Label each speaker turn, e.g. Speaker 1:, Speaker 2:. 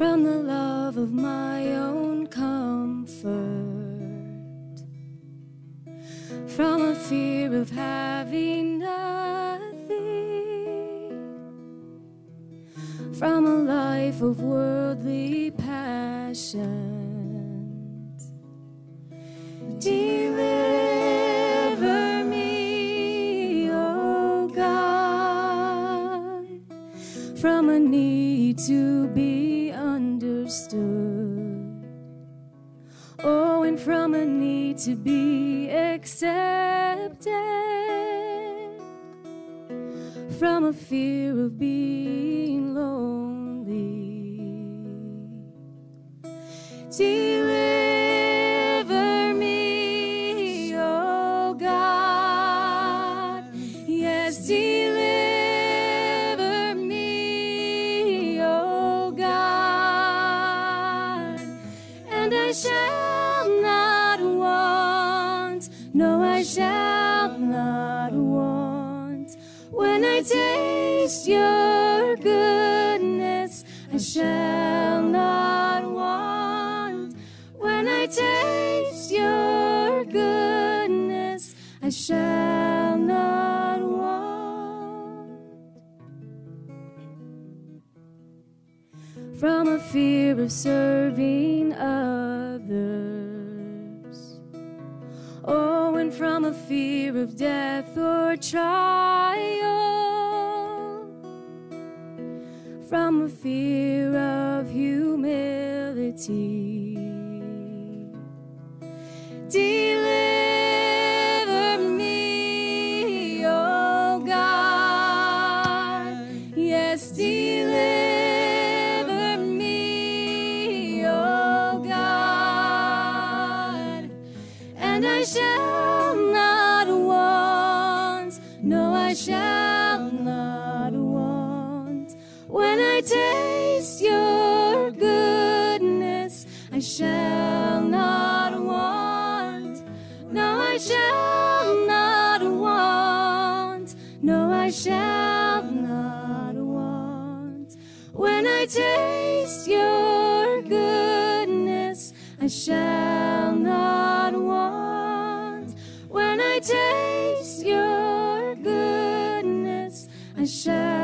Speaker 1: love of my own comfort, from a fear of having nothing, from a life of worldly passions. Deliver me, O God, from a need to be understood. Oh, and from a need to be accepted, from a fear of being lonely. Deliver me, oh God. Yes, deliver And I shall not want, no, I shall not want. When I taste your goodness, I shall not want. When I taste your goodness, I shall not want. From a fear of serving others. From a fear of death or trial. From a fear of humility. Deliver me, oh God. Yes, deliver me, oh God. And I shall no, I shall not want. When I taste your goodness, I shall not want. No, I shall not want. No, I shall not want. When I taste your goodness, I shall I shall